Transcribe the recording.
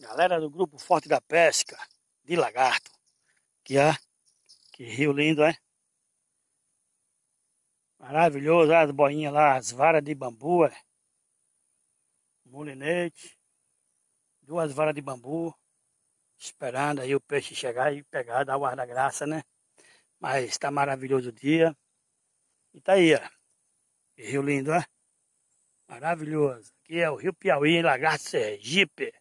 Galera do grupo Forte da Pesca de Lagarto. que ó. Que rio lindo, é? Maravilhoso, é, as boinhas lá, as varas de bambu, é? Molinete. Duas varas de bambu. Esperando aí o peixe chegar e pegar, dar o ar da graça, né? Mas está maravilhoso o dia. E tá aí, ó. Que rio lindo, ó. Maravilhoso. Aqui é o Rio Piauí, em Lagarto Sergipe.